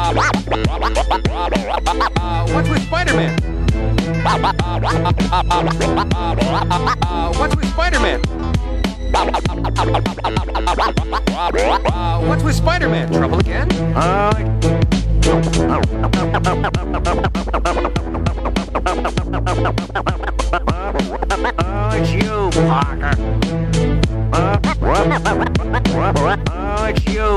What's with Spider-Man? What's with what's with Trouble again? Oh, it's you, Parker. Oh, it's you.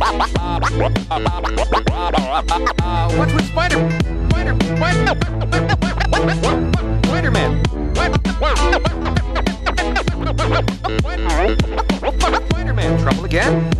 What's with Spider? Spider? Spider? Spider-Man? Spider-Man? Trouble again?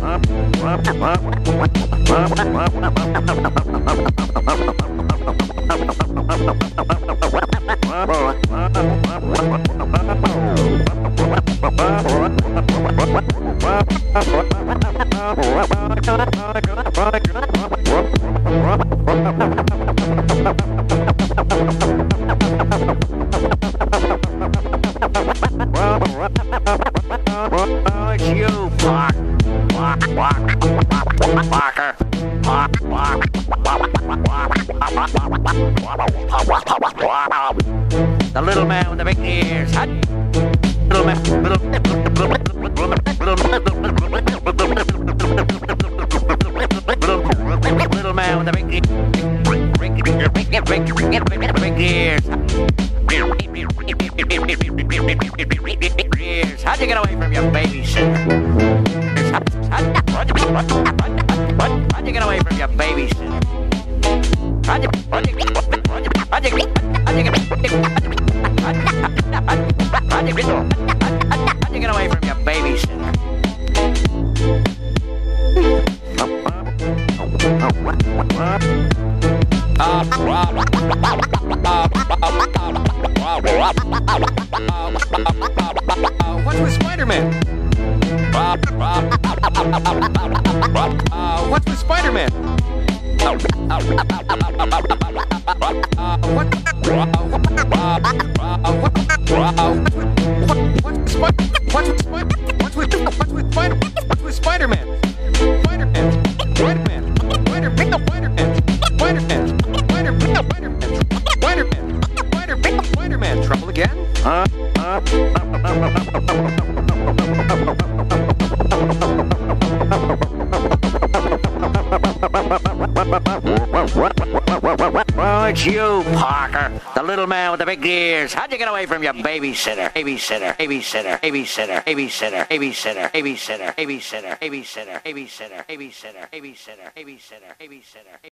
The little man with the big ears. Hot. Little man. Little. How'd you get away from your babysitter? How'd you get away from your babysitter? How'd you, how'd you, how'd you, how'd you, how'd you how'd you get, how'd you What's with Spider-Man? What's with Spider-Man? What? What's with Spider? Oh, it's you, Parker. The little man with the big ears. How'd you get away from your babysitter? Babysitter, babysitter, babysitter, babysitter, babysitter, babysitter, babysitter, babysitter, babysitter, babysitter, babysitter, babysitter, babysitter, babysitter.